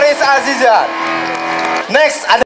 Paris Azizan. Next